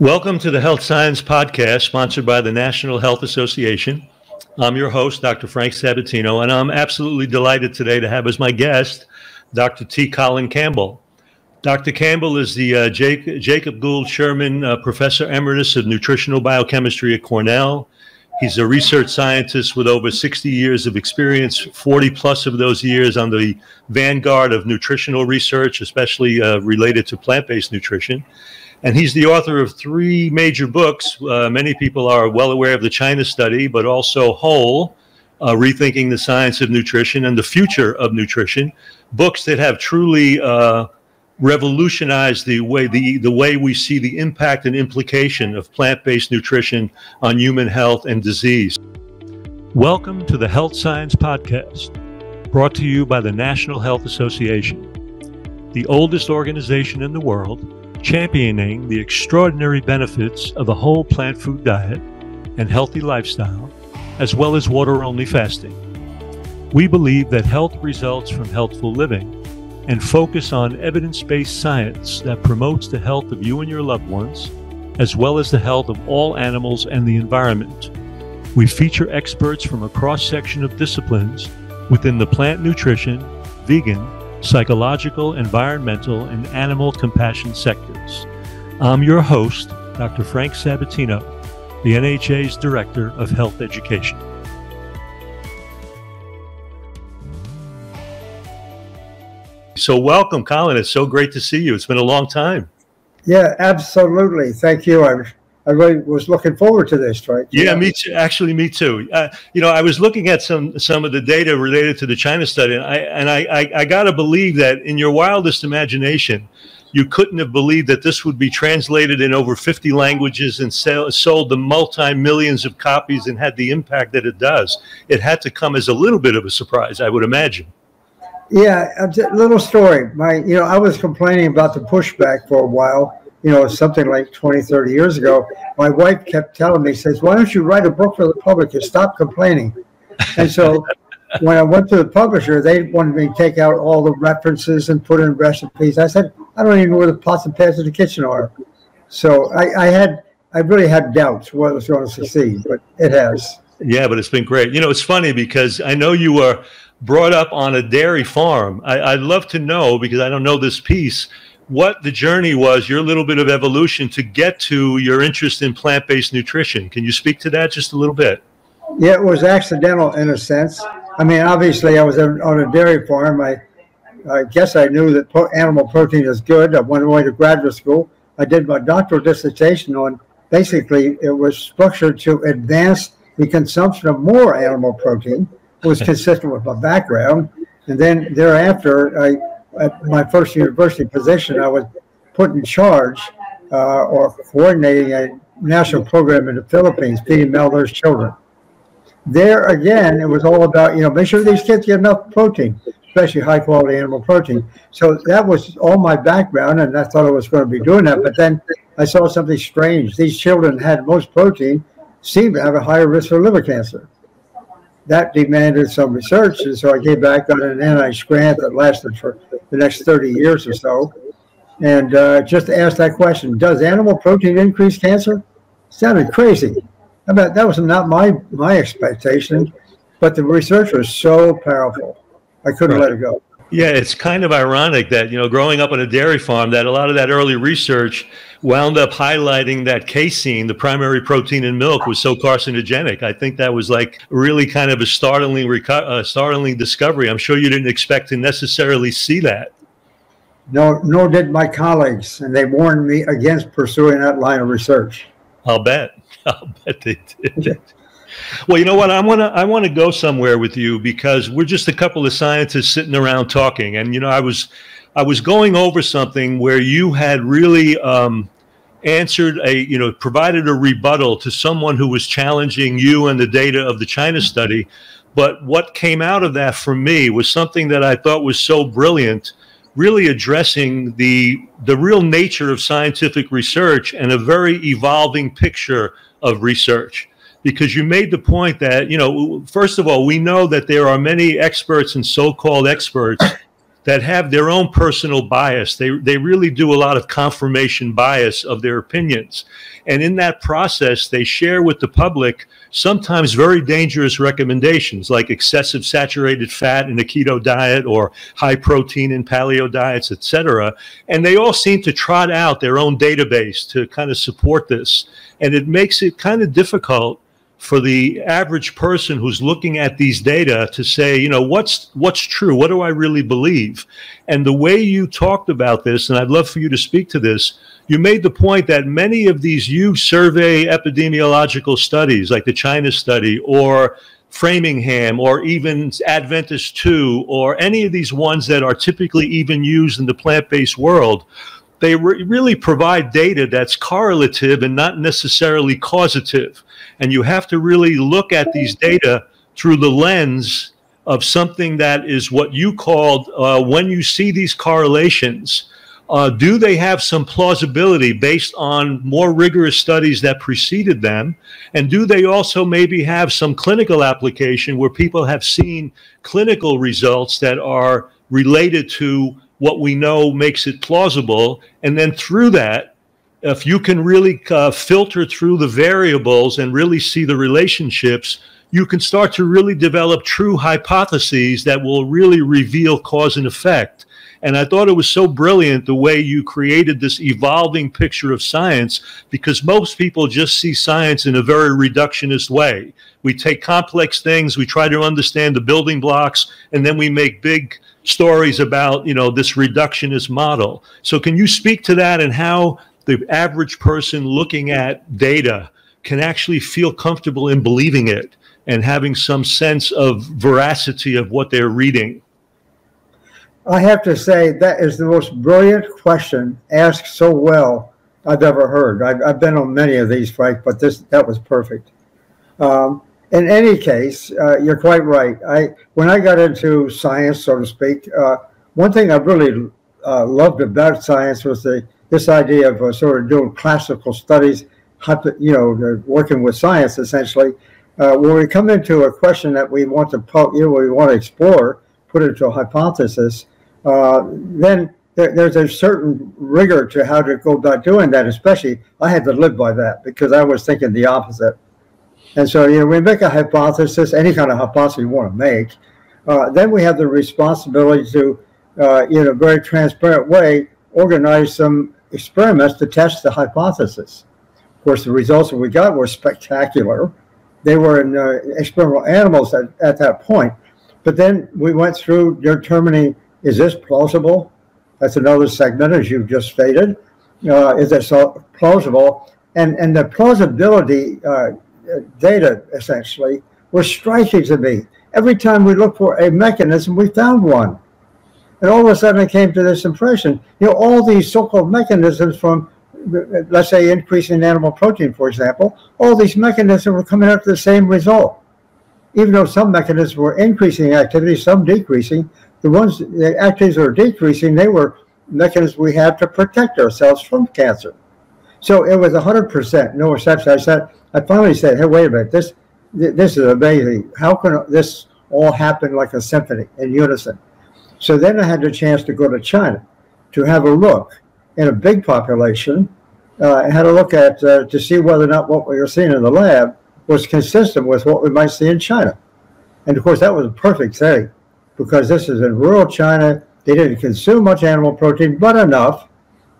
Welcome to the Health Science Podcast, sponsored by the National Health Association. I'm your host, Dr. Frank Sabatino, and I'm absolutely delighted today to have as my guest Dr. T. Colin Campbell. Dr. Campbell is the uh, Jake, Jacob Gould Schurman uh, Professor Emeritus of Nutritional Biochemistry at Cornell. He's a research scientist with over 60 years of experience, 40 plus of those years on the vanguard of nutritional research, especially uh, related to plant based nutrition. And he's the author of three major books. Uh, many people are well aware of the China study, but also Whole, uh, Rethinking the Science of Nutrition and the Future of Nutrition, books that have truly uh, revolutionized the way the, the way we see the impact and implication of plant-based nutrition on human health and disease. Welcome to the Health Science Podcast, brought to you by the National Health Association, the oldest organization in the world championing the extraordinary benefits of a whole plant food diet and healthy lifestyle, as well as water only fasting. We believe that health results from healthful living and focus on evidence based science that promotes the health of you and your loved ones, as well as the health of all animals and the environment. We feature experts from a cross section of disciplines within the plant nutrition, vegan, psychological, environmental, and animal compassion sectors. I'm your host, Dr. Frank Sabatino, the NHA's Director of Health Education. So, welcome, Colin. It's so great to see you. It's been a long time. Yeah, absolutely. Thank you. I I really was looking forward to this, right? Yeah, yeah. me too. Actually, me too. Uh, you know, I was looking at some some of the data related to the China study, and I and I I, I got to believe that in your wildest imagination, you couldn't have believed that this would be translated in over 50 languages and sell, sold the multi millions of copies and had the impact that it does. It had to come as a little bit of a surprise, I would imagine. Yeah, a little story. My, you know, I was complaining about the pushback for a while you know, something like 20, 30 years ago, my wife kept telling me, says, why don't you write a book for the public and stop complaining? And so when I went to the publisher, they wanted me to take out all the references and put in recipes. I said, I don't even know where the pots and pans in the kitchen are. So I, I had, I really had doubts whether it was going to succeed, but it has. Yeah, but it's been great. You know, it's funny because I know you were brought up on a dairy farm. I, would love to know because I don't know this piece what the journey was, your little bit of evolution to get to your interest in plant based nutrition. Can you speak to that just a little bit? Yeah, it was accidental in a sense. I mean, obviously, I was on a dairy farm. I, I guess I knew that animal protein is good. I went away to graduate school. I did my doctoral dissertation on basically it was structured to advance the consumption of more animal protein. It was consistent with my background. And then thereafter, I at my first university position, I was put in charge uh, or coordinating a national program in the Philippines, feeding malnourished children. There again, it was all about you know make sure these kids get enough protein, especially high quality animal protein. So that was all my background, and I thought I was going to be doing that. But then I saw something strange. These children had most protein, seemed to have a higher risk for liver cancer that demanded some research. And so I came back on an NIH grant that lasted for the next 30 years or so. And uh, just asked that question Does animal protein increase cancer? Sounded crazy. I mean, that was not my, my expectation, but the research was so powerful. I couldn't right. let it go. Yeah, it's kind of ironic that, you know, growing up on a dairy farm, that a lot of that early research wound up highlighting that casein, the primary protein in milk, was so carcinogenic. I think that was like really kind of a startling, uh, startling discovery. I'm sure you didn't expect to necessarily see that. No, nor did my colleagues, and they warned me against pursuing that line of research. I'll bet. I'll bet they did. Well, you know what? I want to I want to go somewhere with you because we're just a couple of scientists sitting around talking, and you know, I was I was going over something where you had really um, answered a you know provided a rebuttal to someone who was challenging you and the data of the China study. But what came out of that for me was something that I thought was so brilliant, really addressing the the real nature of scientific research and a very evolving picture of research because you made the point that, you know, first of all, we know that there are many experts and so called experts that have their own personal bias. They, they really do a lot of confirmation bias of their opinions. And in that process, they share with the public sometimes very dangerous recommendations like excessive saturated fat in a keto diet or high protein in paleo diets, etc. And they all seem to trot out their own database to kind of support this. And it makes it kind of difficult for the average person who's looking at these data to say, you know, what's what's true? What do I really believe? And the way you talked about this, and I'd love for you to speak to this, you made the point that many of these huge survey epidemiological studies, like the China study or Framingham or even Adventist 2 or any of these ones that are typically even used in the plant-based world, they re really provide data that's correlative and not necessarily causative. And you have to really look at these data through the lens of something that is what you called uh, when you see these correlations. Uh, do they have some plausibility based on more rigorous studies that preceded them? And do they also maybe have some clinical application where people have seen clinical results that are related to what we know makes it plausible. And then through that, if you can really uh, filter through the variables and really see the relationships, you can start to really develop true hypotheses that will really reveal cause and effect. And I thought it was so brilliant the way you created this evolving picture of science because most people just see science in a very reductionist way. We take complex things, we try to understand the building blocks, and then we make big stories about you know this reductionist model. So can you speak to that and how the average person looking at data can actually feel comfortable in believing it and having some sense of veracity of what they're reading? I have to say that is the most brilliant question asked so well I've ever heard. I've, I've been on many of these, Frank, but this that was perfect. Um, in any case, uh, you're quite right. I when I got into science, so to speak, uh, one thing I really uh, loved about science was the this idea of uh, sort of doing classical studies, you know, working with science essentially. Uh, when we come into a question that we want to, you know, we want to explore, put into a hypothesis, uh, then there, there's a certain rigor to how to go about doing that. Especially, I had to live by that because I was thinking the opposite. And so, you know, we make a hypothesis, any kind of hypothesis you want to make. Uh, then we have the responsibility to, uh, in a very transparent way, organize some experiments to test the hypothesis. Of course, the results that we got were spectacular. They were in uh, experimental animals at, at that point. But then we went through determining, is this plausible? That's another segment, as you've just stated. Uh, is this plausible? And, and the plausibility uh, data essentially was striking to me. Every time we looked for a mechanism, we found one. And all of a sudden, I came to this impression. You know, all these so-called mechanisms from, let's say, increasing animal protein, for example, all these mechanisms were coming out to the same result. Even though some mechanisms were increasing activity, some decreasing, the ones, the activities that were decreasing, they were mechanisms we have to protect ourselves from cancer. So it was 100% no exception. I said, I finally said, hey, wait a minute, this, this is amazing. How can this all happen like a symphony in unison? So then I had the chance to go to China to have a look in a big population. Uh, I had a look at uh, to see whether or not what we were seeing in the lab was consistent with what we might see in China. And of course, that was a perfect setting because this is in rural China. They didn't consume much animal protein, but enough,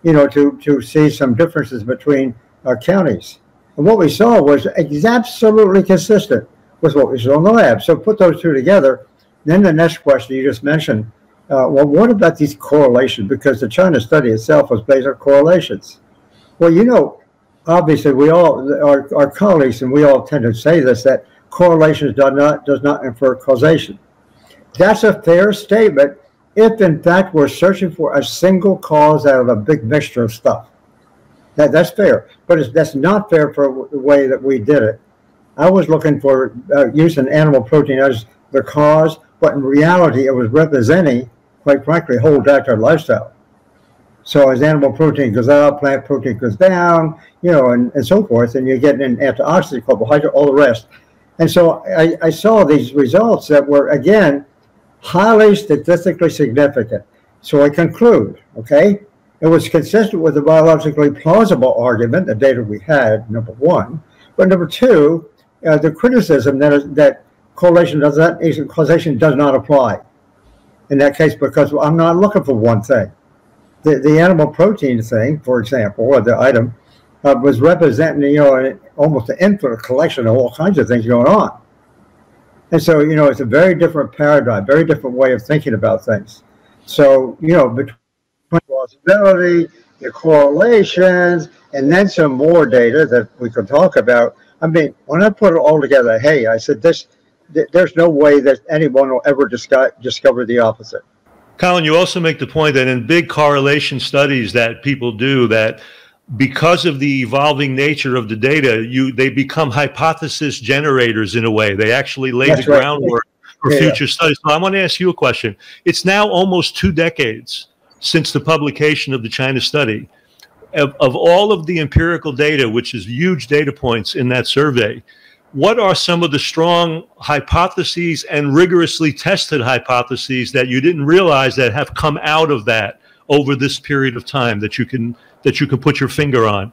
you know, to, to see some differences between uh, counties. And what we saw was absolutely consistent with what we saw in the lab. So put those two together. Then the next question you just mentioned, uh, well, what about these correlations? Because the China study itself was based on correlations. Well, you know, obviously we all, our, our colleagues, and we all tend to say this, that correlations do not, does not infer causation. That's a fair statement if in fact we're searching for a single cause out of a big mixture of stuff. That, that's fair, but that's not fair for the way that we did it. I was looking for uh, using animal protein as the cause, but in reality, it was representing, quite frankly, whole dietary lifestyle. So as animal protein goes up, plant protein goes down, you know, and, and so forth, and you're getting an antioxidant, carbohydrate, all the rest. And so I, I saw these results that were, again, highly statistically significant. So I conclude, okay, it was consistent with the biologically plausible argument, the data we had, number one. But number two, uh, the criticism that, that correlation does not, causation does not apply in that case because I'm not looking for one thing. The, the animal protein thing, for example, or the item, uh, was representing, you know, almost an infinite collection of all kinds of things going on. And so, you know, it's a very different paradigm, very different way of thinking about things. So, you know, between plausibility, the correlations, and then some more data that we could talk about. I mean, when I put it all together, hey, I said this, th there's no way that anyone will ever disco discover the opposite. Colin, you also make the point that in big correlation studies that people do that because of the evolving nature of the data, you they become hypothesis generators in a way. They actually lay That's the right. groundwork for yeah. future studies. So I want to ask you a question. It's now almost two decades since the publication of the China study. Of, of all of the empirical data, which is huge data points in that survey, what are some of the strong hypotheses and rigorously tested hypotheses that you didn't realize that have come out of that over this period of time that you can that you can put your finger on?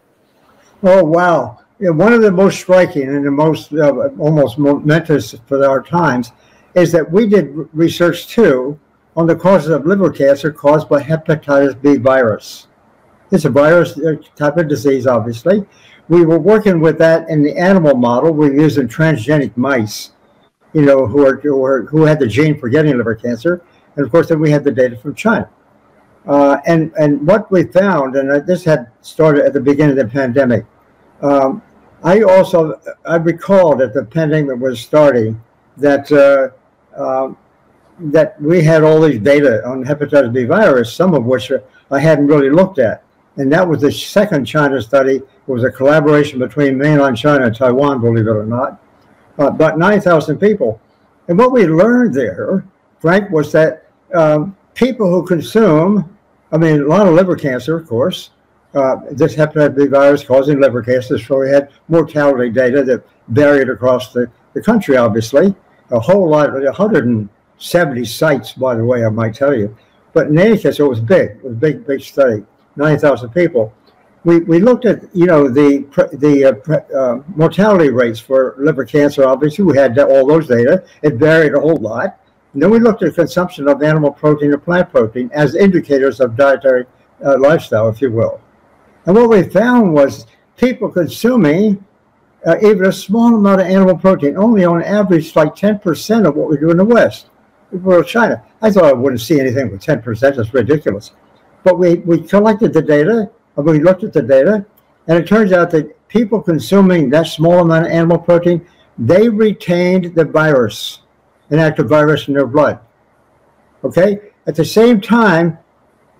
Oh wow! Yeah, one of the most striking and the most uh, almost momentous for our times is that we did research too on the causes of liver cancer caused by hepatitis B virus. It's a virus uh, type of disease, obviously. We were working with that in the animal model. We are using transgenic mice, you know, who are, who, are, who had the gene for getting liver cancer. And of course, then we had the data from China. Uh, and, and what we found, and this had started at the beginning of the pandemic, um, I also I recalled that the pandemic was starting that uh, um, that we had all these data on hepatitis B virus, some of which I hadn't really looked at. And that was the second China study. It was a collaboration between mainland China and Taiwan, believe it or not, uh, about 9,000 people. And what we learned there, Frank, was that um, people who consume, I mean, a lot of liver cancer, of course, uh, this hepatitis B virus causing liver cancer, so we had mortality data that varied across the, the country, obviously. A whole lot, 100 70 sites, by the way, I might tell you. But in any case, it was big. It was a big, big study, 9,000 people. We, we looked at, you know, the the uh, uh, mortality rates for liver cancer. Obviously, we had all those data. It varied a whole lot. And then we looked at consumption of animal protein or plant protein as indicators of dietary uh, lifestyle, if you will. And what we found was people consuming uh, even a small amount of animal protein, only on average like 10% of what we do in the West for China. I thought I wouldn't see anything with 10%. That's ridiculous. But we, we collected the data, we looked at the data, and it turns out that people consuming that small amount of animal protein, they retained the virus, an active virus in their blood. Okay? At the same time,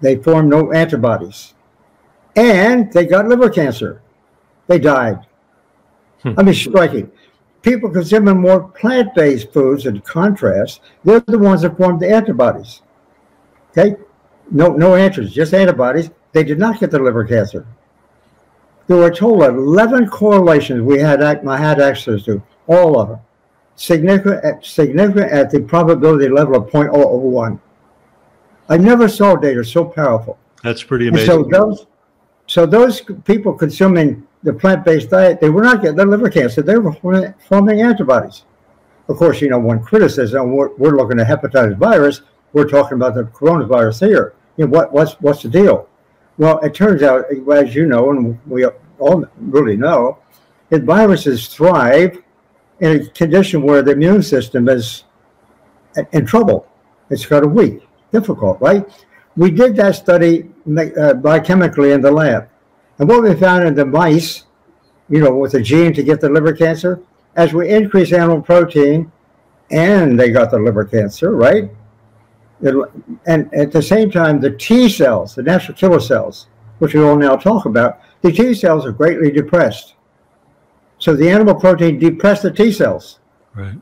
they formed no antibodies. And they got liver cancer. They died. Hmm. I mean, striking people consuming more plant-based foods in contrast, they're the ones that formed the antibodies. Okay? No, no answers, just antibodies. They did not get the liver cancer. There were a total of 11 correlations we had, I had access to, all of them. Significant, significant at the probability level of 0.001. I never saw data so powerful. That's pretty amazing. And so those, so those people consuming the plant-based diet, they were not getting the liver cancer. They were forming antibodies. Of course, you know, one criticism, we're, we're looking at hepatitis virus. We're talking about the coronavirus here. You know, what, what's, what's the deal? Well, it turns out, as you know, and we all really know, that viruses thrive in a condition where the immune system is in trouble. It's kind of weak, difficult, right? We did that study uh, biochemically in the lab. And what we found in the mice, you know, with the gene to get the liver cancer, as we increase animal protein, and they got the liver cancer, right? And at the same time, the T cells, the natural killer cells, which we all now talk about, the T cells are greatly depressed. So the animal protein depressed the T cells. Right.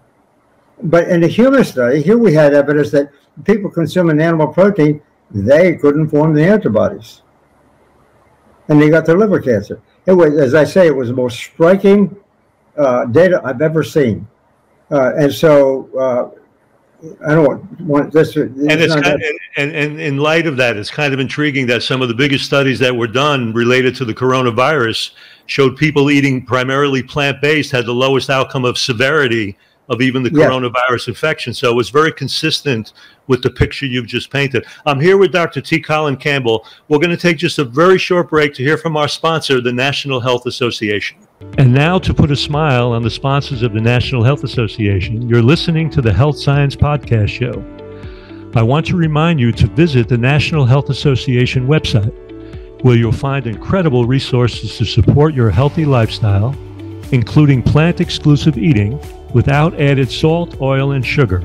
But in the human study, here we had evidence that people consuming animal protein, they couldn't form the antibodies and they got their liver cancer. It was, as I say, it was the most striking uh, data I've ever seen. Uh, and so, uh, I don't want this. and it's kind of, and, and in light of that, it's kind of intriguing that some of the biggest studies that were done related to the coronavirus showed people eating primarily plant based had the lowest outcome of severity of even the yeah. coronavirus infection. So it was very consistent with the picture you've just painted. I'm here with Dr. T. Colin Campbell. We're going to take just a very short break to hear from our sponsor, the National Health Association. And now, to put a smile on the sponsors of the National Health Association, you're listening to the Health Science Podcast Show. I want to remind you to visit the National Health Association website, where you'll find incredible resources to support your healthy lifestyle, including plant exclusive eating without added salt, oil, and sugar.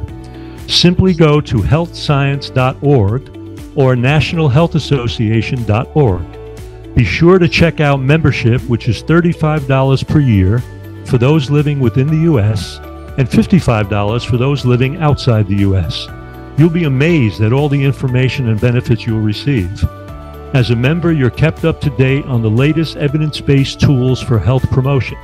Simply go to healthscience.org or nationalhealthassociation.org. Be sure to check out membership, which is $35 per year for those living within the U.S. and $55 for those living outside the U.S. You'll be amazed at all the information and benefits you'll receive. As a member, you're kept up to date on the latest evidence based tools for health promotion.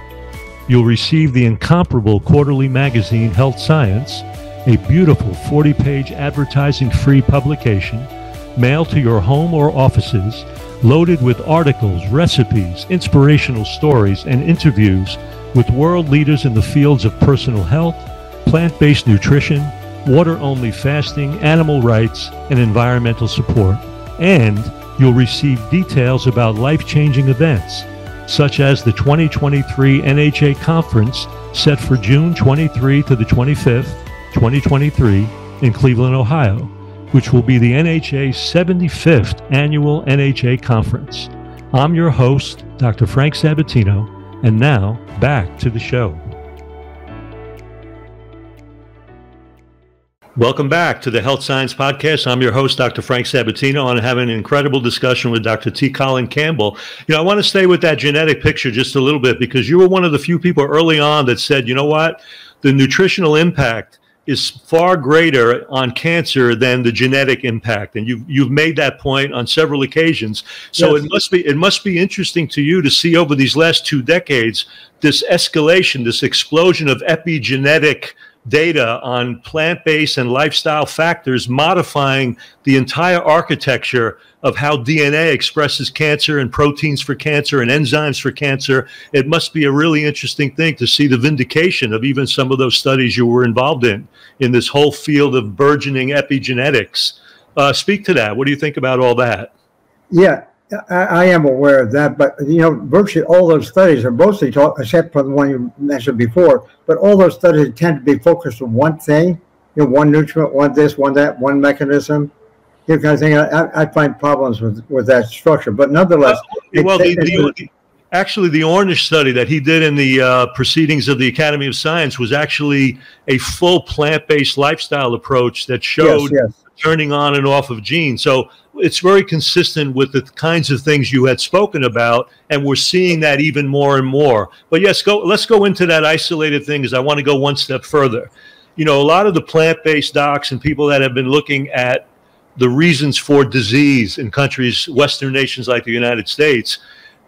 You'll receive the incomparable quarterly magazine Health Science, a beautiful 40 page advertising free publication mailed to your home or offices, loaded with articles, recipes, inspirational stories, and interviews with world leaders in the fields of personal health, plant based nutrition, water only fasting, animal rights, and environmental support. And you'll receive details about life changing events such as the 2023 NHA Conference set for June 23 to the 25th, 2023 in Cleveland, Ohio, which will be the NHA's 75th annual NHA Conference. I'm your host, Dr. Frank Sabatino, and now back to the show. Welcome back to the Health Science Podcast. I'm your host, Dr. Frank Sabatino, and I'm having an incredible discussion with Dr. T. Colin Campbell. You know, I want to stay with that genetic picture just a little bit because you were one of the few people early on that said, you know what, the nutritional impact is far greater on cancer than the genetic impact, and you've you've made that point on several occasions. So yes. it must be it must be interesting to you to see over these last two decades this escalation, this explosion of epigenetic data on plant based and lifestyle factors modifying the entire architecture of how DNA expresses cancer and proteins for cancer and enzymes for cancer. It must be a really interesting thing to see the vindication of even some of those studies you were involved in, in this whole field of burgeoning epigenetics. Uh, speak to that. What do you think about all that? Yeah, I, I, am aware of that, but you know, virtually all those studies are mostly taught, except for the one you mentioned before. But all those studies tend to be focused on one thing, you know, one nutrient, one this, one that, one mechanism. You know, kind of thing. I, I find problems with with that structure, but nonetheless, uh, well, the, the, actually, the Ornish study that he did in the uh, proceedings of the Academy of Science was actually a full plant-based lifestyle approach that showed yes, yes. turning on and off of genes. So it's very consistent with the kinds of things you had spoken about, and we're seeing that even more and more. But yes, go. Let's go into that isolated thing, because I want to go one step further. You know, a lot of the plant-based docs and people that have been looking at the reasons for disease in countries, Western nations like the United States,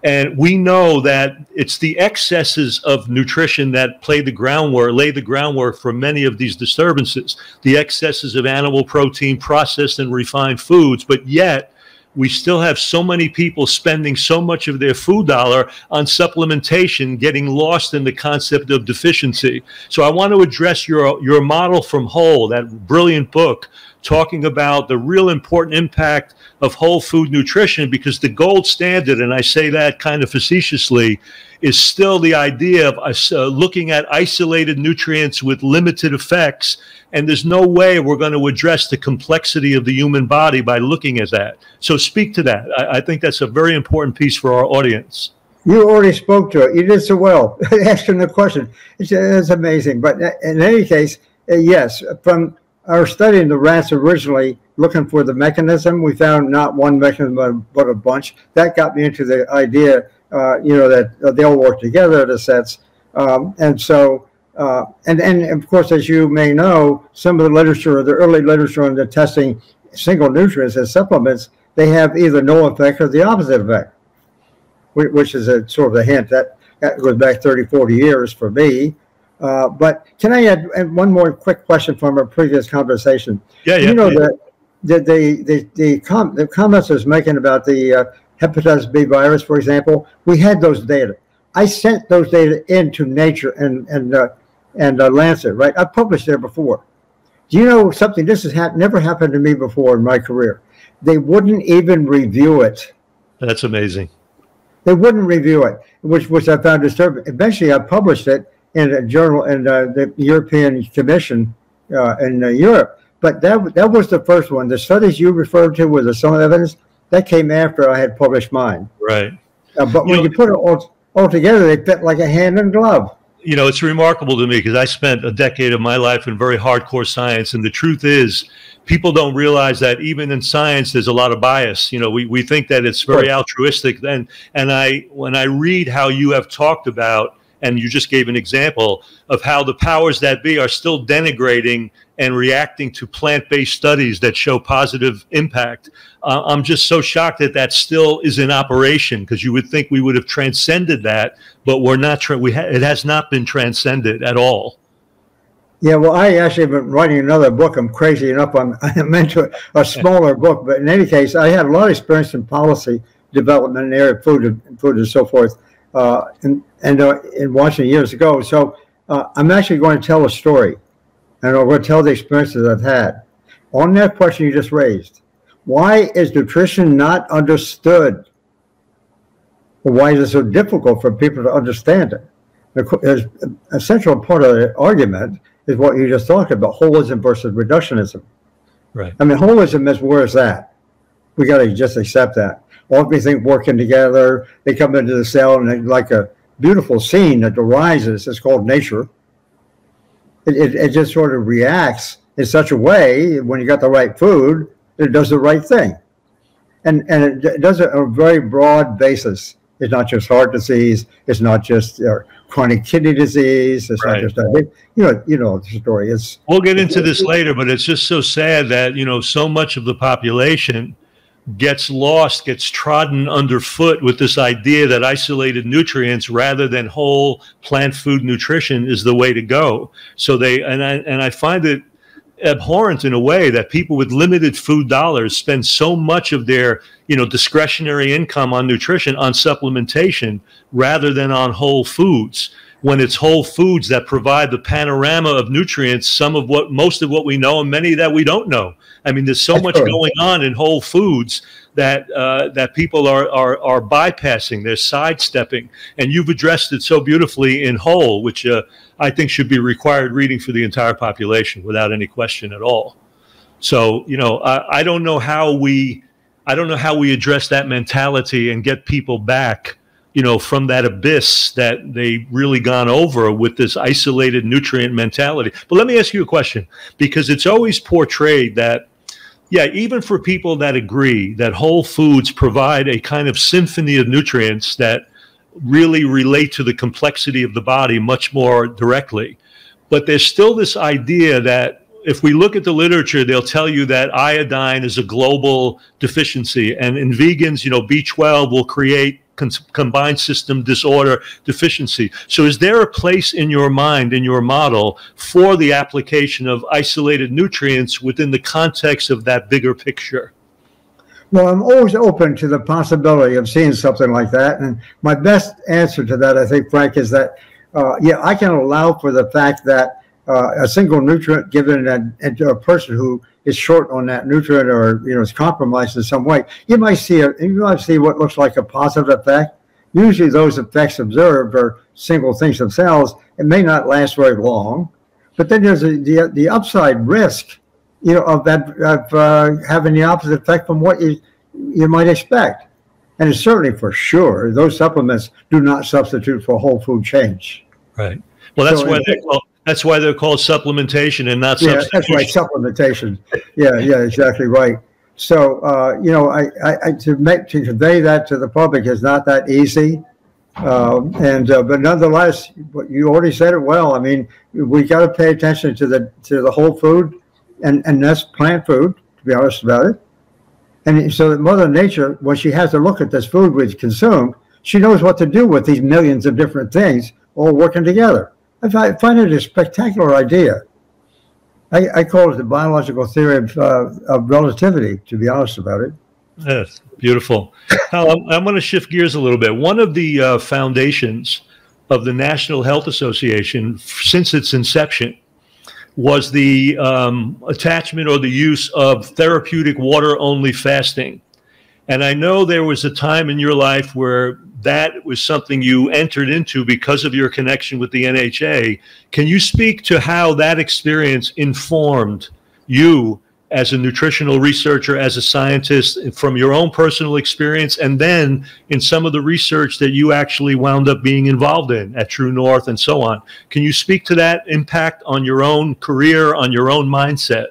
and we know that it's the excesses of nutrition that play the groundwork, lay the groundwork for many of these disturbances. The excesses of animal protein, processed and refined foods, but yet we still have so many people spending so much of their food dollar on supplementation, getting lost in the concept of deficiency. So I want to address your your model from whole, that brilliant book talking about the real important impact of whole food nutrition because the gold standard, and I say that kind of facetiously, is still the idea of us uh, looking at isolated nutrients with limited effects. And there's no way we're going to address the complexity of the human body by looking at that. So, speak to that. I, I think that's a very important piece for our audience. You already spoke to it. You did so well asking the question. It's, it's amazing. But in any case, uh, yes, from our study in the rats originally looking for the mechanism. We found not one mechanism, but a bunch. That got me into the idea, uh, you know, that uh, they all work together, the sets. Um, and so, uh, and, and of course, as you may know, some of the literature, the early literature on the testing single nutrients as supplements, they have either no effect or the opposite effect, which is a sort of a hint that, that goes back 30, 40 years for me. Uh, but can I add, add, one more quick question from our previous conversation? Yeah, yeah. You know yeah. that the the the the, com- the comments I was making about the uh, hepatitis B virus, for example, we had those data. I sent those data into Nature and and uh, and uh, Lancet. Right, I published there before. Do you know something? This has ha- never happened to me before in my career. They wouldn't even review it. That's amazing. They wouldn't review it, which which I found disturbing. Eventually, I published it in a journal in uh, the European Commission uh, in uh, Europe. But that that was the first one. The studies you referred to with the some evidence that came after I had published mine. Right. Uh, but when you, know, you put it all, all together, they fit like a hand and glove you know, it's remarkable to me because I spent a decade of my life in very hardcore science. And the truth is, people don't realize that even in science, there's a lot of bias. You know, we, we think that it's very altruistic. Then, and I, when I read how you have talked about, and you just gave an example of how the powers that be are still denigrating and reacting to plant-based studies that show positive impact. Uh, I'm just so shocked that that still is in operation because you would think we would have transcended that, but we're not. Tra- we ha- it has not been transcended at all. Yeah, well, I actually have been writing another book. I'm crazy enough. I'm, I'm into a smaller book, but in any case, I had a lot of experience in policy development in the area of food and food and so forth, uh, and and uh, in Washington years ago. So uh, I'm actually going to tell a story and I'm going to tell the experiences I've had. On that question you just raised, why is nutrition not understood? Why is it so difficult for people to understand it? A central part of the argument is what you just talked about, holism versus reductionism. Right. I mean, holism is where is that? We got to just accept that. All everything working together, they come into the cell and like a beautiful scene that arises. It's called nature it, it, it just sort of reacts in such a way when you got the right food, it does the right thing. And, and it does it on a very broad basis. It's not just heart disease. It's not just uh, chronic kidney disease. It's right. not just you know you know the story. It's we'll get into this later, but it's just so sad that you know so much of the population gets lost, gets trodden underfoot with this idea that isolated nutrients rather than whole plant food nutrition is the way to go. So they and I and I find it abhorrent in a way that people with limited food dollars spend so much of their you know discretionary income on nutrition on supplementation rather than on whole foods when it's whole foods that provide the panorama of nutrients some of what most of what we know and many that we don't know I mean, there's so That's much going on in Whole Foods that uh, that people are, are are bypassing. They're sidestepping, and you've addressed it so beautifully in Whole, which uh, I think should be required reading for the entire population without any question at all. So, you know, I, I don't know how we, I don't know how we address that mentality and get people back you know, from that abyss that they really gone over with this isolated nutrient mentality. But let me ask you a question because it's always portrayed that, yeah, even for people that agree that whole foods provide a kind of symphony of nutrients that really relate to the complexity of the body much more directly. But there's still this idea that if we look at the literature, they'll tell you that iodine is a global deficiency. And in vegans, you know, B12 will create combined system disorder deficiency. So, is there a place in your mind, in your model, for the application of isolated nutrients within the context of that bigger picture? Well, I'm always open to the possibility of seeing something like that. And my best answer to that, I think, Frank, is that, uh, yeah, I can allow for the fact that uh, a single nutrient given a, a person who is short on that nutrient or you know is compromised in some way, you might see a, you might see what looks like a positive effect. Usually, those effects observed are single things themselves. It may not last very long, but then there's a, the the upside risk, you know, of that of uh, having the opposite effect from what you you might expect. And it's certainly for sure those supplements do not substitute for whole food change. Right. Well, that's so why they call that's why they're called supplementation and not yeah, That's right, supplementation. Yeah, yeah, exactly right. So uh, you know, I, I, to make to convey that to the public is not that easy. Um, and uh, but nonetheless, you already said it well. I mean, we got to pay attention to the to the whole food, and and that's plant food. To be honest about it, and so that Mother Nature, when she has to look at this food we consume, she knows what to do with these millions of different things all working together. I find it a spectacular idea. I, I call it the biological theory of, uh, of relativity, to be honest about it. Yes, beautiful. Now, I'm, I'm going to shift gears a little bit. One of the uh, foundations of the National Health Association since its inception was the um, attachment or the use of therapeutic water only fasting. And I know there was a time in your life where that was something you entered into because of your connection with the NHA. Can you speak to how that experience informed you as a nutritional researcher, as a scientist, from your own personal experience, and then in some of the research that you actually wound up being involved in at True North and so on? Can you speak to that impact on your own career, on your own mindset?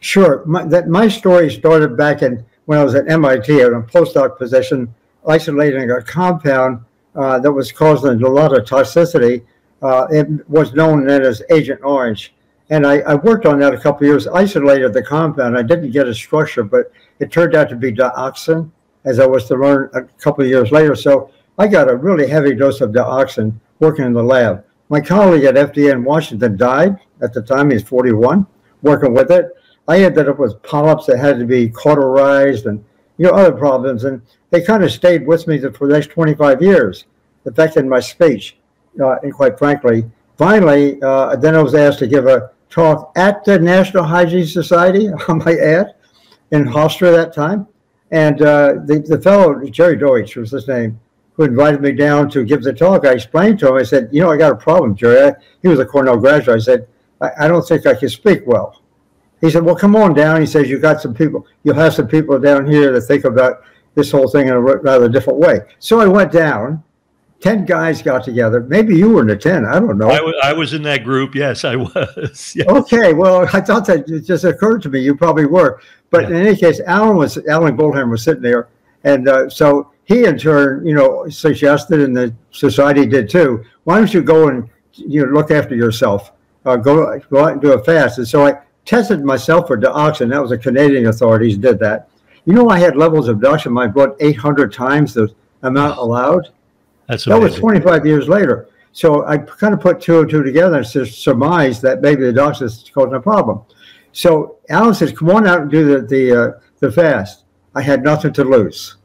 Sure. My, that, my story started back in when I was at MIT in a postdoc position, isolating a compound uh, that was causing a lot of toxicity. Uh, it was known then as Agent Orange. And I, I worked on that a couple of years, isolated the compound. I didn't get a structure, but it turned out to be dioxin, as I was to learn a couple of years later. So I got a really heavy dose of dioxin working in the lab. My colleague at FDA in Washington died at the time. He's 41, working with it. I ended up with polyps that had to be cauterized and you know other problems, and they kind of stayed with me for the next 25 years, affected my speech. Uh, and quite frankly, finally, uh, then I was asked to give a talk at the Natural Hygiene Society, I might add, in Hofstra that time. And uh, the, the fellow, Jerry Deutsch was his name, who invited me down to give the talk, I explained to him, I said, you know, I got a problem, Jerry. I, he was a Cornell graduate. I said, I, I don't think I can speak well. He said, well, come on down. He says, you got some people, you'll have some people down here that think about this whole thing in a rather different way. So I went down 10 guys got together. Maybe you were in the 10. I don't know. I, was in that group. Yes, I was. Yes. Okay. Well, I thought that it just occurred to me. You probably were. But yeah. in any case, Alan was, Alan Goldhamer was sitting there. And uh, so he in turn, you know, suggested, and the society did too, why don't you go and, you know, look after yourself? Uh, go, go out and do a fast. And so I tested myself for dioxin. That was the Canadian authorities did that. You know, I had levels of dioxin in my blood 800 times the amount allowed. That's that was 25 years later. So I kind of put two and two together and surmised that maybe the dioxin is causing a problem. So Alan says, "Come on out and do the the uh, the fast." I had nothing to lose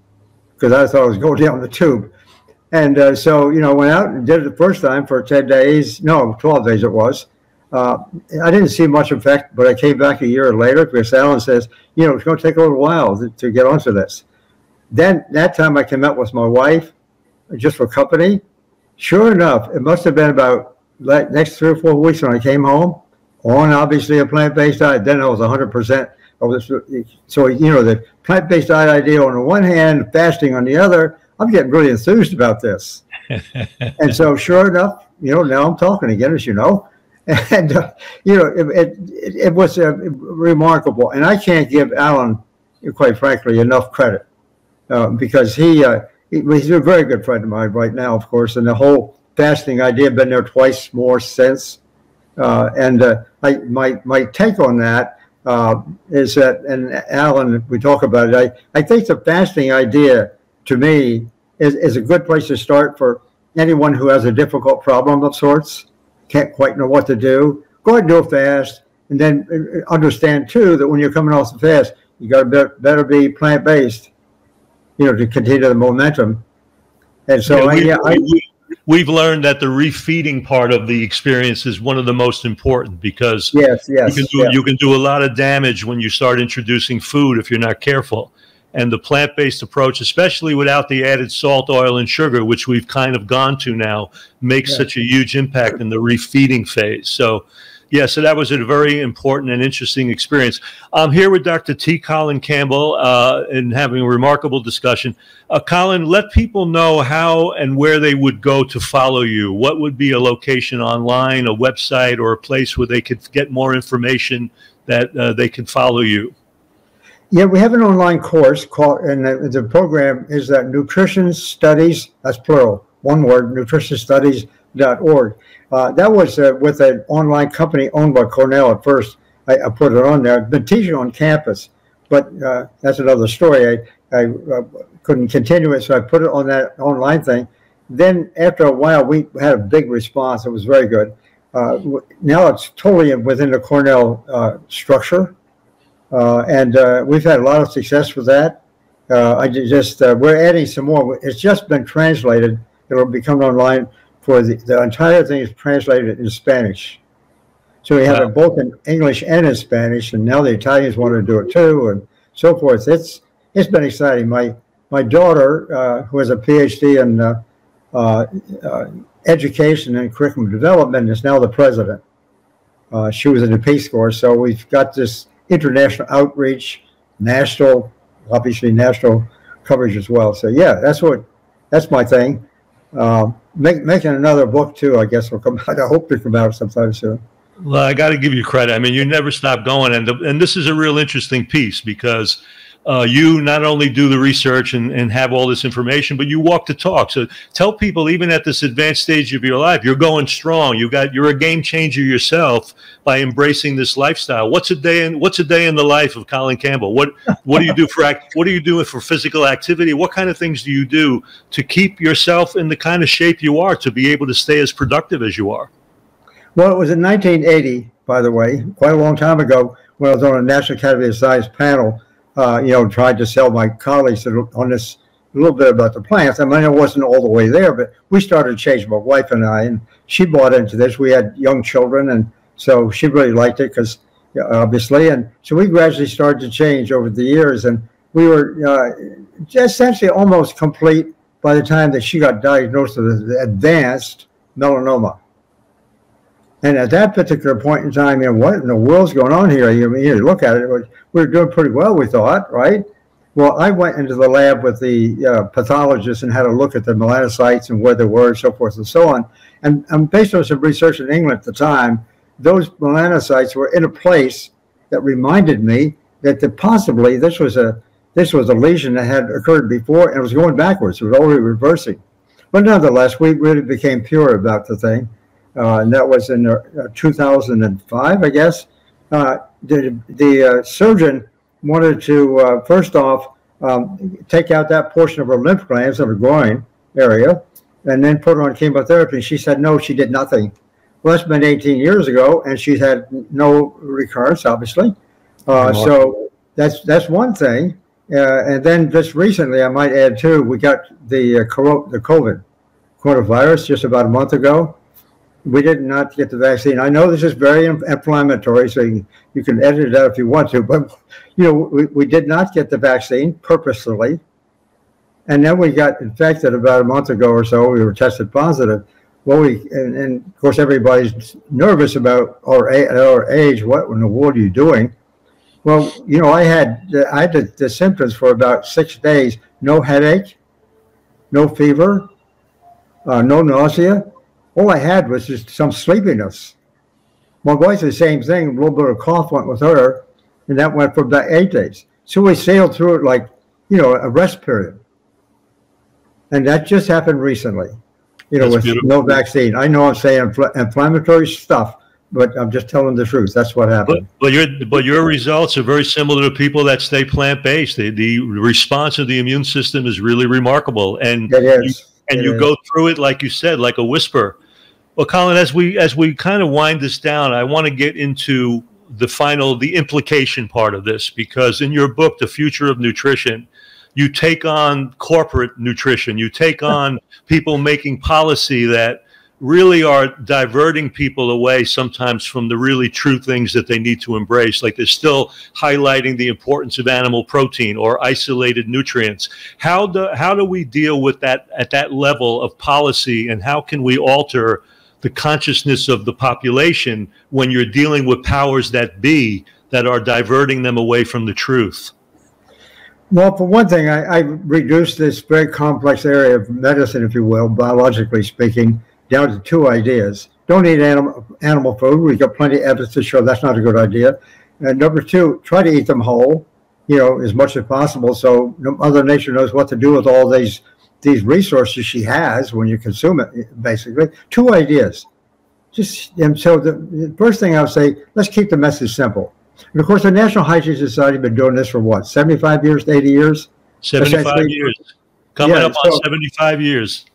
because I thought I was going down the tube, and uh, so you know went out and did it the first time for 10 days. No, 12 days it was. Uh, I didn't see much effect, but I came back a year later because Alan says, you know, it's going to take a little while to, to get onto this. Then that time I came out with my wife just for company. Sure enough, it must have been about like next three or four weeks when I came home on obviously a plant-based diet. Then I was 100%. Of this so, you know, the plant-based diet idea on the one hand, fasting on the other, I'm getting really enthused about this. and so sure enough, you know, now I'm talking again, as you know. And, uh, you know, it, it, it was uh, remarkable. And I can't give Alan, quite frankly, enough credit uh, because he, uh, he's a very good friend of mine right now, of course, and the whole fasting idea, been there twice more since. Uh, and uh, I, my, my take on that is that, and Alan, we talk about it, I, I think the fasting idea to me is, is a good place to start for anyone who has a difficult problem of sorts, can't quite know what to do. Go ahead and do a fast, and then uh, understand too that when you're coming off the fast, you got to better be plant based you know, to continue the momentum. And so, yeah, we, yeah, I, we, have learned that the refeeding part of the experience is one of the most important because yes, yes, you can do yeah. you can do a lot of damage when you start introducing food if you're not careful. And the plant-based approach, especially without the added salt, oil, and sugar, which we've kind of gone to now, makes yeah. such a huge impact in the refeeding phase. So, yeah, so that was a very important and interesting experience. I'm here with Dr. T. Colin Campbell uh, and having a remarkable discussion. Uh, Colin, let people know how and where they would go to follow you. What would be a location online, a website, or a place where they could get more information that uh, they can follow you? Yeah, we have an online course called, and the, the program is that Nutrition Studies, that's plural, one word, nutritionstudies.org. Uh, that was uh, with an online company owned by Cornell at first. I, I, put it on there. I've been teaching on campus, but uh, that's another story. I, I uh, couldn't continue it, so I put it on that online thing. then after a while, we had a big response. It was very good. Uh, now it's totally within the Cornell uh, structure, and uh, we've had a lot of success with that. Uh, I just uh, we're adding some more. It's just been translated. It'll become online for the, the entire thing is translated in Spanish. So we have wow. it both in English and in Spanish, and now the Italians want to do it too, and so forth. It's it's been exciting. My my daughter, who has a PhD in uh, uh, education and curriculum development is now the president. Uh, she was in the Peace Corps, so we've got this international outreach, national, obviously national coverage as well. So yeah, that's what that's my thing. Um, make, making another book too, I guess will come out. I hope to come out sometime soon. Well, I got to give you credit. I mean, you never stop going, and the, and this is a real interesting piece because uh, you not only do the research and, and have all this information, but you walk the talk. So tell people, even at this advanced stage of your life, you're going strong. You got you're a game changer yourself by embracing this lifestyle. What's a day in What's a day in the life of Colin Campbell? What What do you do for What are you doing for physical activity? What kind of things do you do to keep yourself in the kind of shape you are to be able to stay as productive as you are? Well, it was in 1980, by the way, quite a long time ago, when I was on a National Academy of Science panel uh, you know, tried to sell my colleagues on this a little bit about the plants. I mean, it wasn't all the way there, but we started to change, my wife and I, and she bought into this. We had young children, and so she really liked it because obviously, and so we gradually started to change over the years, and we were uh, essentially almost complete by the time that she got diagnosed with advanced melanoma. And at that particular point in time, you know, what in the world's going on here? You, you look at it, we were doing pretty well, we thought, right? Well, I went into the lab with the uh, pathologist and had a look at the melanocytes and where they were and so forth and so on. And, and based on some research in England at the time, those melanocytes were in a place that reminded me that the, possibly this was a this was a lesion that had occurred before and it was going backwards. It was already reversing. But nonetheless, we really became pure about the thing and that was in uh, 2005, I guess. Uh, the the surgeon wanted to first off um, take out that portion of her lymph glands of her groin area, and then put her on chemotherapy. She said no, she did nothing. Well, that's been 18 years ago, and she's had no recurrence, obviously. Uh, so that's that's one thing. Uh, and then just recently, I might add too, we got the uh, the COVID coronavirus just about a month ago, we did not get the vaccine. I know this is very inflammatory, so you, you can edit it out if you want to, but you know, we, we did not get the vaccine purposely. And then we got infected about a month ago or so. We were tested positive. Well, we and, and of course everybody's nervous about our our age. What in the world are you doing? Well, you know, I had I had the, the symptoms for about six days. No headache, no fever, uh, no nausea, all I had was just some sleepiness. My wife, the same thing, a little bit of cough went with her, and that went for about eight days. So we sailed through it like, you know, a rest period. And that just happened recently, you know, That's with beautiful. no vaccine. I know I'm saying infl- inflammatory stuff, but I'm just telling the truth. That's what happened. But, but, your but your results are very similar to people that stay plant based. The, the response of the immune system is really remarkable, and it is. You, and it you is. go through it like you said, like a whisper. Well, Colin, as we as we kind of wind this down, I want to get into the final the implication part of this because in your book, The Future of Nutrition, you take on corporate nutrition, you take on people making policy that really are diverting people away sometimes from the really true things that they need to embrace. Like they're still highlighting the importance of animal protein or isolated nutrients. How do how do we deal with that at that level of policy, and how can we alter the consciousness of the population when you're dealing with powers that be that are diverting them away from the truth? Well, for one thing, I, I reduced this very complex area of medicine, if you will, biologically speaking, down to two ideas. Don't eat animal, animal food. We've got plenty of evidence to show that's not a good idea. And number two, try to eat them whole, you know, as much as possible so Mother Nature knows what to do with all these these resources she has when you consume it, basically. Two ideas. Just and so the, first thing I would say, let's keep the message simple. And of course, the Natural Hygiene Society has been doing this for what, 75 years, 80 years? 75 years. Coming yeah, up on 75 years.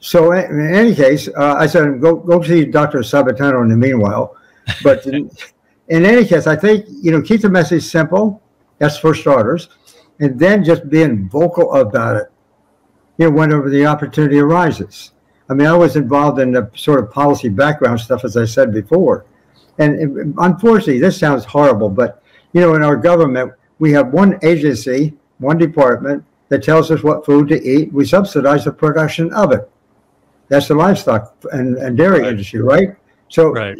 so in any case, uh, I said, go go see Dr. Sabatino in the meanwhile. But in, in, any case, I think you know keep the message simple. That's for starters, and then just being vocal about it. You know, whenever the opportunity arises. I mean, I was involved in the sort of policy background stuff, as I said before, and unfortunately, this sounds horrible, but you know, in our government, we have one agency, one department that tells us what food to eat. We subsidize the production of it. That's the livestock and, and dairy right. industry, right? So right.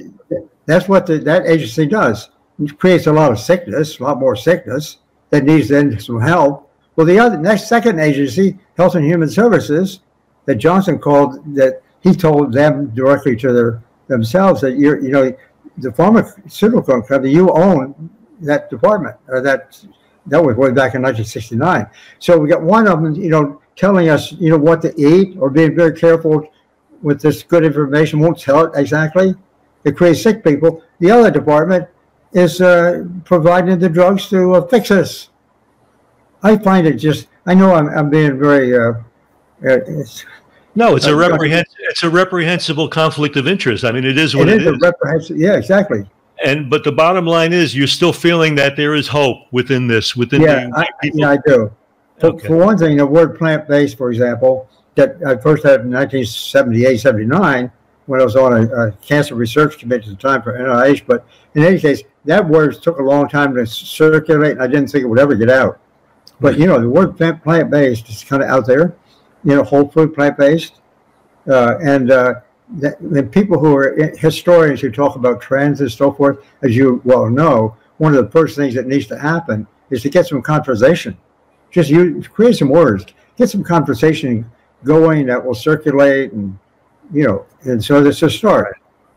that's what the, that agency does. It creates a lot of sickness, a lot more sickness that needs then some help. Well, the other next second agency, Health and Human Services, that Johnson called that he told them directly to their themselves that you're, you know, the pharmaceutical company you own that department or that that was way back in 1969. So we got one of them, you know, telling us, you know, what to eat or being very careful with this good information, won't tell it exactly. It creates sick people. The other department is uh, providing the drugs to uh, fix us. I find it just, I know I'm, I'm being very, uh, uh it's, no, it's a reprehensible. It's a reprehensible conflict of interest. I mean, it is what it, it is. reprehensible. Yeah, exactly. And but the bottom line is, you're still feeling that there is hope within this. Within yeah, I, yeah, I do. Okay. For, one thing, the word plant based, for example, that I first had in 1978, 79, when I was on a, a, cancer research committee at the time for NIH. But in any case, that word took a long time to circulate, and I didn't think it would ever get out. But you know, the word plant based is kind of out there. You know, whole food plant based, uh, and uh, the people who are historians who talk about trends and so forth, as you well know, one of the first things that needs to happen is to get some conversation. Just use, create some words, get some conversation going that will circulate, and you know, and so it's a start.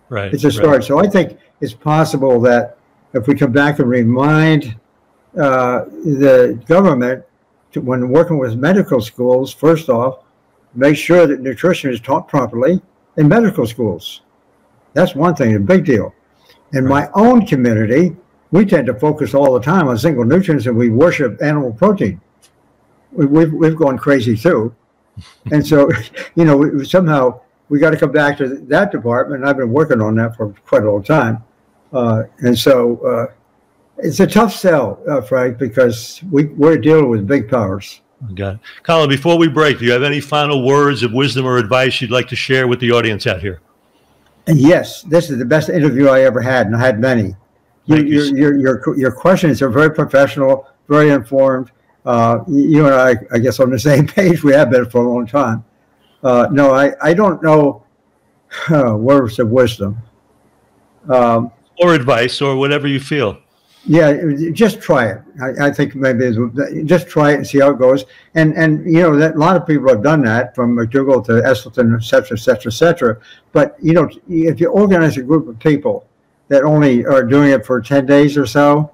Right. It's a start. Right. So I think it's possible that if we come back and remind uh, the government to, when working with medical schools, first off, make sure that nutrition is taught properly in medical schools. That's one thing, a big deal. In right. my own community, we tend to focus all the time on single nutrients and we worship animal protein. We, we've, we've gone crazy too. and so, you know, we, somehow we got to come back to that department. And I've been working on that for quite a long time. Uh, and so uh, it's a tough sell, uh, Frank, because we, we're dealing with big powers. Got it. Colin, before we break, do you have any final words of wisdom or advice you'd like to share with the audience out here? Yes, this is the best interview I ever had, and I had many. You, your, your, your, your questions are very professional, very informed. Uh, you and I, I guess, on the same page. We have been for a long time. Uh, no, I, I don't know uh, words of wisdom. Um, or advice, or whatever you feel. Yeah, just try it. I, I, think maybe just try it and see how it goes. And and you know that a lot of people have done that from McDougall to Esselstyn, et cetera, et cetera, et cetera. But you know, if you organize a group of people that only are doing it for ten days or so,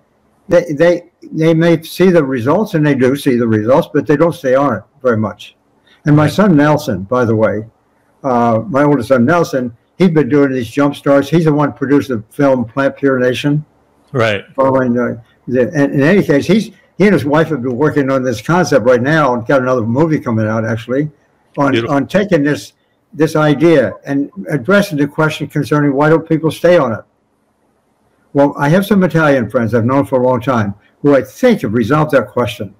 they they they may see the results, and they do see the results, but they don't stay on it very much. And my son Nelson, by the way, uh, my oldest son Nelson, he's been doing these jump starts. He's the one who produced the film Plant Pure Nation Right. Following uh, the, and in any case, he's he and his wife have been working on this concept right now and got another movie coming out actually on Beautiful. on taking this this idea and addressing the question concerning why don't people stay on it. Well, I have some Italian friends I've known for a long time who I think have resolved that question.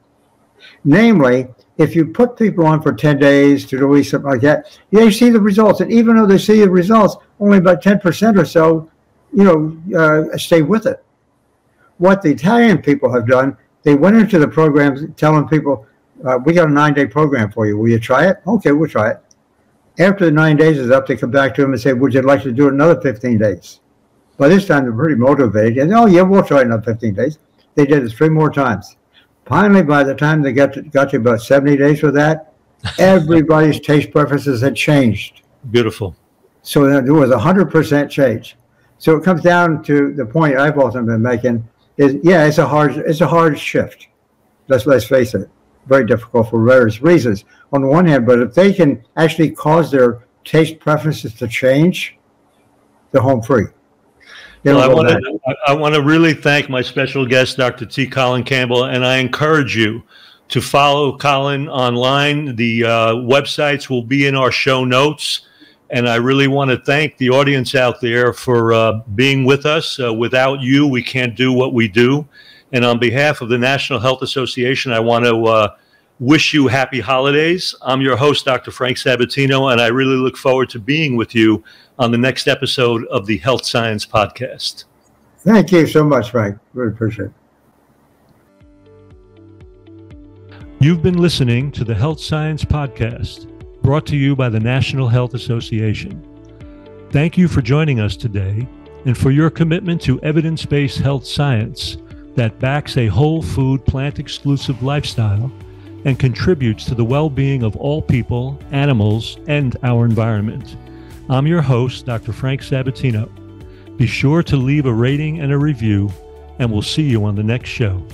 Namely, if you put people on for 10 days to do something like that, they see the results. And even though they see the results, only about 10% or so, you know, uh, stay with it what the Italian people have done, they went into the programs telling people, uh, we got a nine day program for you. Will you try it? Okay, we'll try it. After the nine days is up, they come back to them and say, would you like to do another 15 days? By this time, they're pretty motivated. And, oh, yeah, we'll try another 15 days. They did it three more times. Finally, by the time they got to, got to about 70 days with that, everybody's taste preferences had changed. Beautiful. So there was a 100% change. So it comes down to the point I've often been making is yeah, it's a hard it's a hard shift. Let's let's face it, very difficult for various reasons. On the one hand, but if they can actually cause their taste preferences to change, they're home free. Well, I want, to, I want to really thank my special guest, Dr. T. Colin Campbell, and I encourage you to follow Colin online. The uh, websites will be in our show notes. And I really want to thank the audience out there for uh, being with us. Uh, without you, we can't do what we do. And on behalf of the National Health Association, I want to uh, wish you happy holidays. I'm your host, Dr. Frank Sabatino, and I really look forward to being with you on the next episode of the Health Science Podcast. Thank you so much, Frank. Really appreciate it. You've been listening to the Health Science Podcast, brought to you by the National Health Association. Thank you for joining us today and for your commitment to evidence based health science that backs a whole food, plant exclusive lifestyle and contributes to the well being of all people, animals, and our environment. I'm your host, Dr. Frank Sabatino. Be sure to leave a rating and a review, and we'll see you on the next show.